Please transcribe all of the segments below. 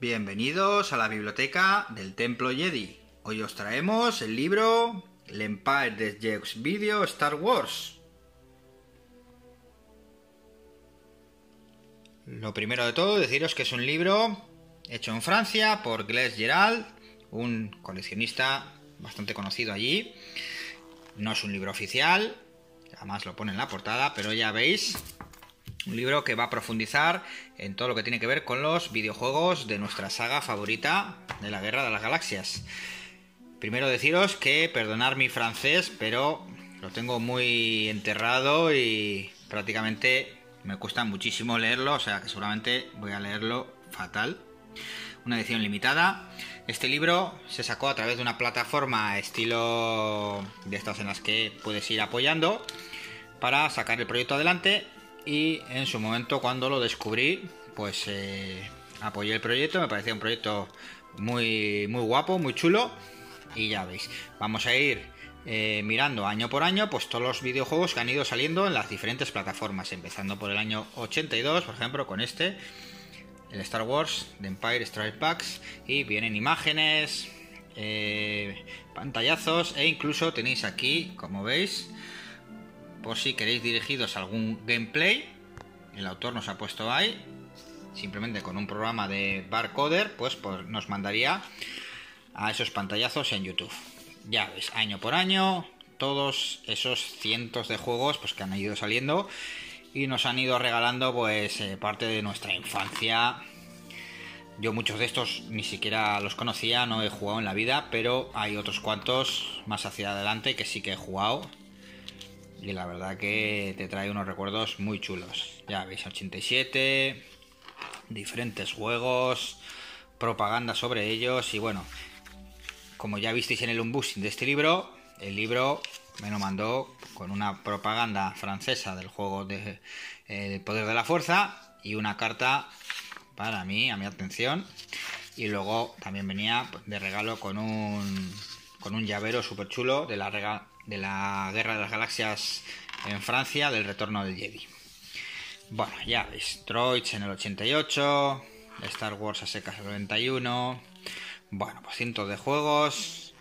Bienvenidos a la biblioteca del Templo Jedi. Hoy os traemos el libro El Empire de Jex Video Star Wars. Lo primero de todo, deciros que es un libro hecho en Francia por Gles Gerald, un coleccionista bastante conocido allí. No es un libro oficial, además lo pone en la portada, pero ya veis un libro que va a profundizar en todo lo que tiene que ver con los videojuegos de nuestra saga favorita de la Guerra de las Galaxias. Primero deciros que perdonar mi francés, pero lo tengo muy enterrado y prácticamente me cuesta muchísimo leerlo, o sea que seguramente voy a leerlo fatal. Una edición limitada. Este libro se sacó a través de una plataforma estilo de estas en las que puedes ir apoyando para sacar el proyecto adelante y en su momento cuando lo descubrí pues eh, apoyé el proyecto me parecía un proyecto muy muy guapo muy chulo y ya veis vamos a ir eh, mirando año por año pues todos los videojuegos que han ido saliendo en las diferentes plataformas empezando por el año 82 por ejemplo con este el Star Wars The Empire Strike Packs y vienen imágenes eh, pantallazos e incluso tenéis aquí como veis por si queréis dirigidos a algún gameplay. El autor nos ha puesto ahí. Simplemente con un programa de barcoder, pues, pues nos mandaría a esos pantallazos en YouTube. Ya veis, año por año, todos esos cientos de juegos pues, que han ido saliendo y nos han ido regalando pues eh, parte de nuestra infancia. Yo muchos de estos ni siquiera los conocía, no he jugado en la vida, pero hay otros cuantos más hacia adelante que sí que he jugado y la verdad que te trae unos recuerdos muy chulos. Ya veis, 87, diferentes juegos, propaganda sobre ellos y bueno, como ya visteis en el unboxing de este libro, el libro me lo mandó con una propaganda francesa del juego de El Poder de la Fuerza y una carta para mí, a mi atención. Y luego también venía de regalo con un, con un llavero súper chulo de la, de la Guerra de las Galaxias en Francia del retorno del Jedi. Bueno, ya veis, Droids en el 88, Star Wars a secas el 91, bueno, pues cientos de juegos,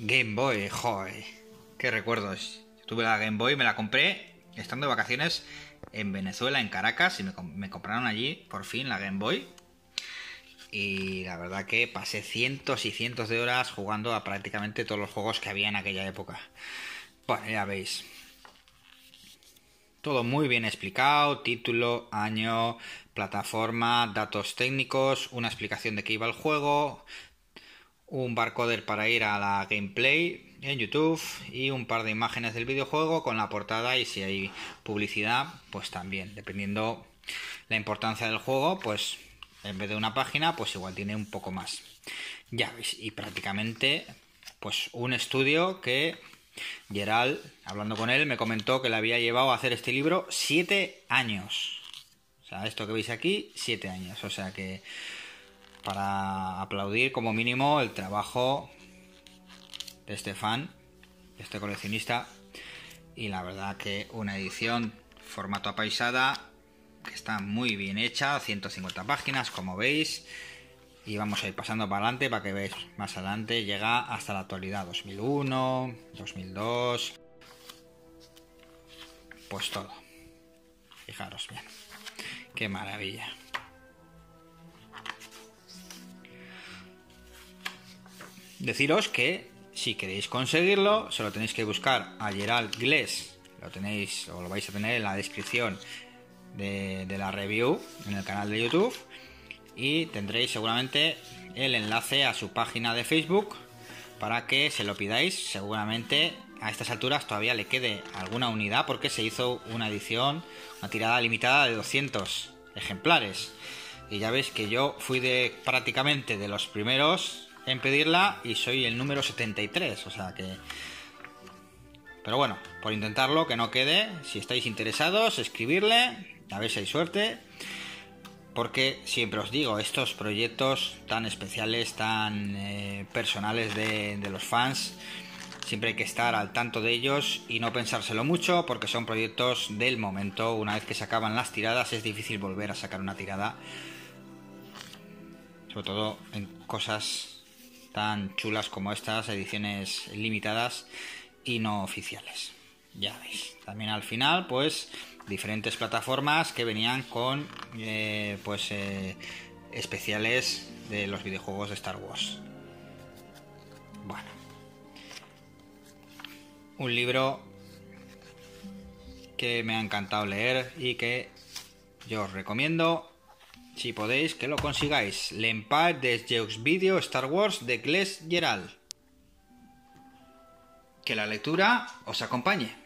Game Boy, joder, qué recuerdos. Tuve la Game Boy, me la compré estando de vacaciones en Venezuela, en Caracas, y me, me compraron allí por fin la Game Boy y la verdad que pasé cientos y cientos de horas jugando a prácticamente todos los juegos que había en aquella época. Bueno, ya veis. Todo muy bien explicado, título, año, plataforma, datos técnicos, una explicación de qué iba el juego, un barcoder para ir a la gameplay en YouTube y un par de imágenes del videojuego con la portada y si hay publicidad, pues también, dependiendo la importancia del juego, pues en vez de una página, pues igual tiene un poco más. Ya veis, y prácticamente, pues un estudio que Gerald, hablando con él, me comentó que le había llevado a hacer este libro siete años. O sea, esto que veis aquí, siete años. O sea que para aplaudir como mínimo el trabajo de este fan, de este coleccionista. Y la verdad que una edición formato apaisada que está muy bien hecha, 150 páginas como veis. Y vamos a ir pasando para adelante para que veáis más adelante. Llega hasta la actualidad, 2001, 2002. Pues todo. Fijaros bien. Qué maravilla. Deciros que si queréis conseguirlo, solo tenéis que buscar a Gerald Gless. Lo tenéis o lo vais a tener en la descripción de, la review en el canal de YouTube y tendréis seguramente el enlace a su página de Facebook para que se lo pidáis. Seguramente a estas alturas todavía le quede alguna unidad porque se hizo una edición, una tirada limitada de 200 ejemplares. Y ya veis que yo fui de prácticamente de los primeros en pedirla y soy el número 73, o sea que pero bueno, por intentarlo, que no quede, si estáis interesados, escribirle a ver si hay suerte. Porque siempre os digo, estos proyectos tan especiales, tan eh, personales de, los fans, siempre hay que estar al tanto de ellos y no pensárselo mucho porque son proyectos del momento. Una vez que se acaban las tiradas es difícil volver a sacar una tirada. Sobre todo en cosas tan chulas como estas, ediciones limitadas y no oficiales. Ya veis. También al final, pues, diferentes plataformas que venían con, eh, pues, eh, especiales de los videojuegos de Star Wars. Bueno. Un libro que me ha encantado leer y que yo os recomiendo, si podéis, que lo consigáis. L'Empire de Jeux Video Star Wars de Gles Gerald. Que la lectura os acompañe.